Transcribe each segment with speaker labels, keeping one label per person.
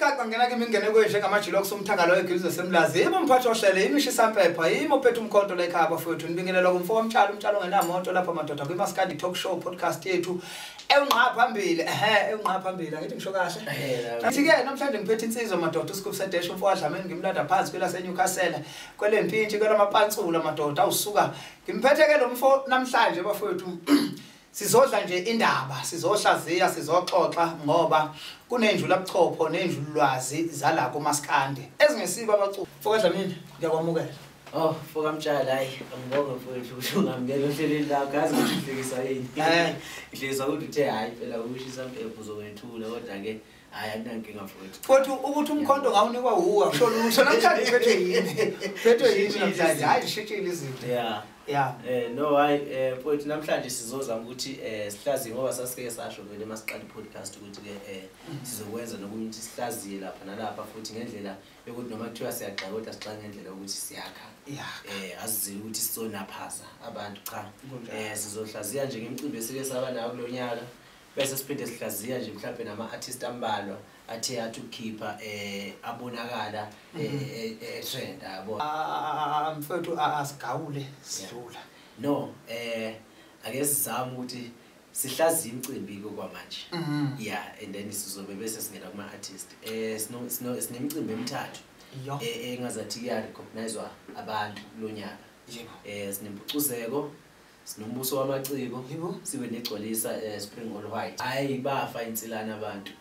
Speaker 1: igaqa ngena kimi ingene kweshe ngamajilo kusumthangalo wegilizwe semlazi yimo mphathi ohlele imishi sampepha yimo phethe umkhonto la ekhaya bafowethu. Nibingelela kumfo wamtshalo umtshalo ongenamoto lapha madoda kwimaskandi talk show podcast yethu. Ewunqa phambili ehe ewunqa phambili angithi ngisho kahle. Athi-ke namhlanje ngiphethe insizwa madoda uScoop Sedesh umfo wadlameni ngimlanda phansi kwela seNewcastle kwelempintshi kwelamapantsula madoda awusuka. Ngimphethe-ke lo mfo namhlanje bafowethu. sizodla nje indaba sizohlaziya sizoxoxa ngoba kunenjula buchopho nenjululwazi zala kumaskandi ezingesiko abacu fokadla mina ngiyakwamukela
Speaker 2: Oh, foka mtshala hayi angibonge mfowethu ukuthi ungamukela ohlelweni lakho yazi ukuthi uhlekisa yini.
Speaker 1: Eh.
Speaker 2: Ngihlekisa ukuthi uthe hayi phela ukushisa impepho zokwethula kodwa ke hayi anginankinga mfowethu.
Speaker 1: futhi ukuthi umkhonto ngawunikwa wuwa kusho lutho namhlanje phethwe yini phethwe yini namhlanje hayi zishitshile izinto
Speaker 2: Yeah.
Speaker 1: ya
Speaker 2: Eh no hayi eh mfowethu namhlanje sizozama ukuthi eh sihlaziye ngoba sasike sasho vele masiqala i-podcast ukuthi ke eh sizokwenza nokuthi sihlaziye lapha nalapha futhi ngendlela yokuthi noma kuthiwa siyagxeka kodwa sixaka ngendlela yokuthi siyakha. Eh azizile ukuthi sizonaphaza abantu cha. Eh sizohlaziya nje ngemicimbi esike saba nayo kulonyaka bese siphinde sihlaziya nje mhlawumbe nama artist ambalwa athe athi ukukhipha eh abonakala eh eh, trend yabo.
Speaker 1: Ah, mfowethu a- asigawule sidlula.
Speaker 2: No eh ake sizame ukuthi sihlaziye imicimbi kwamanje
Speaker 1: Mhm.
Speaker 2: yeah and then sizobe bese singena kuma artist eh sino sino sinemicimbi emithathu. eh engazathi ya recognizewa abantu kulonyaka
Speaker 1: yebo.
Speaker 2: Eh sinempucuzeko sinombuso wamaciko
Speaker 1: Yebo.
Speaker 2: sibe negcwalisa eh, spring all white. Hayi bafa insilana abantu.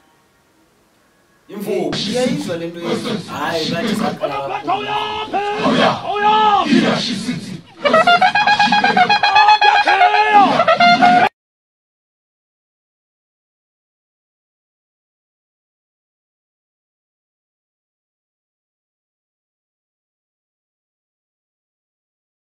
Speaker 2: Imvubu.
Speaker 1: Iyayizwa lento yethu.
Speaker 2: Hayi bathi saqala kakhulu.
Speaker 3: Leadership.